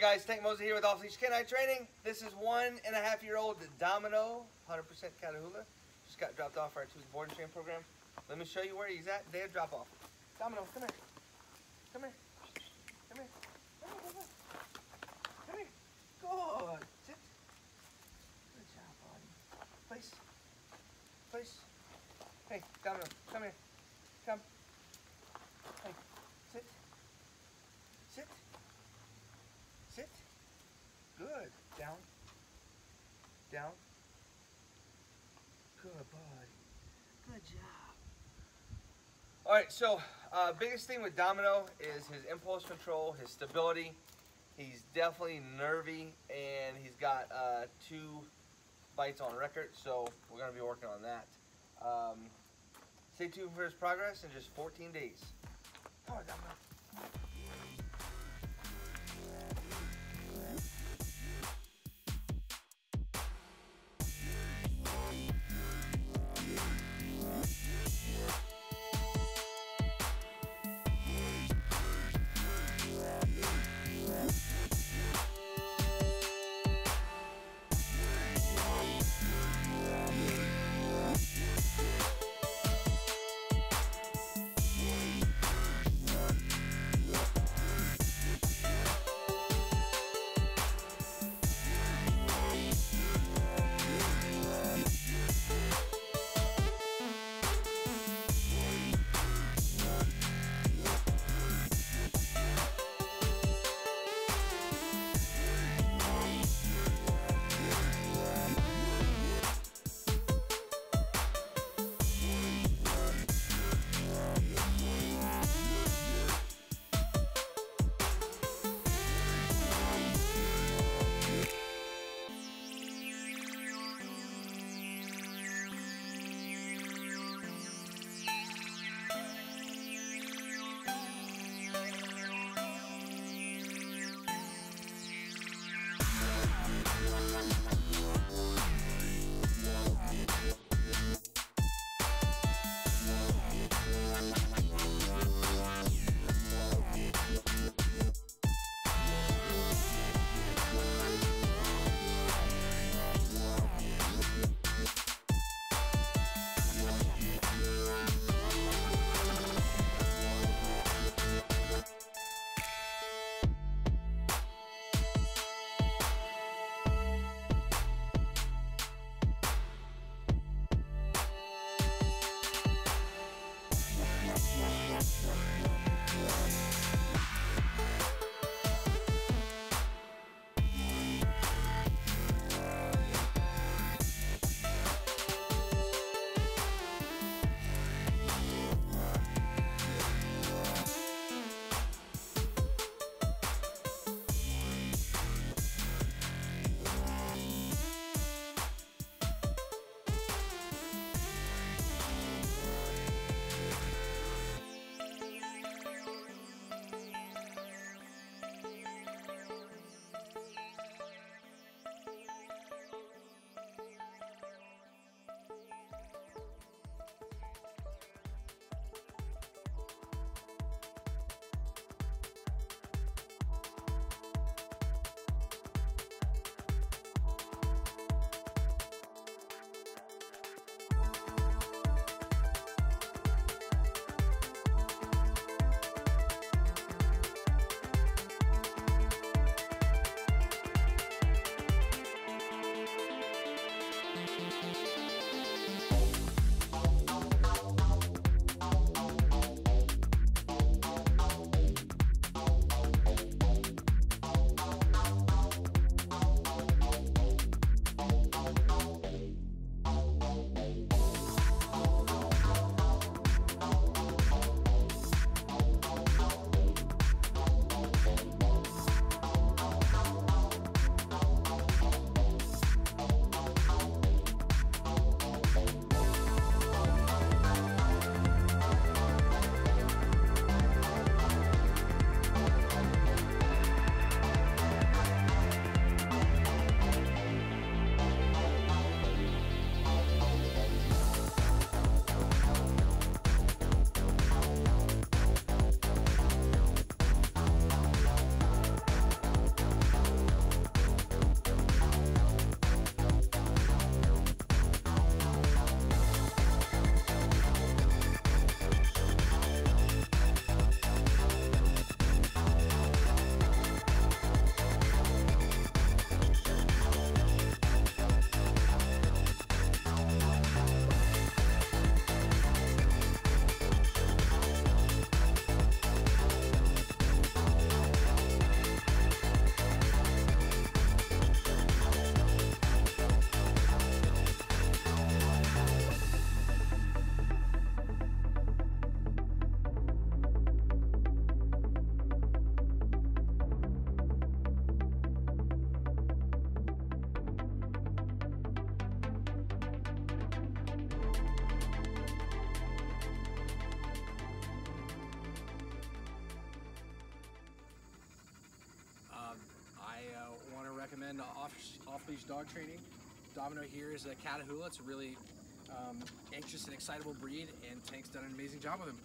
Hey guys, Tank Mosley here with Off Leash Canine Training. This is one and a half year old Domino, 100% Catahoula. Just got dropped off our two board and train program. Let me show you where he's at. Day of drop off. Domino, come here. Come here. Come here. Come here. Come here. Good. Sit. Good job, buddy. Place. Place. Hey, Domino, come here. Come. Hey, sit. Sit. Sit. Good. Down. Down. Good buddy. Good job. All right, so uh, biggest thing with Domino is his impulse control, his stability. He's definitely nervy, and he's got uh, two bites on record, so we're gonna be working on that. Um, stay tuned for his progress in just 14 days. Domino. Show. To off off dog training. Domino here is a Catahoula. It's a really um, anxious and excitable breed, and Tank's done an amazing job with him.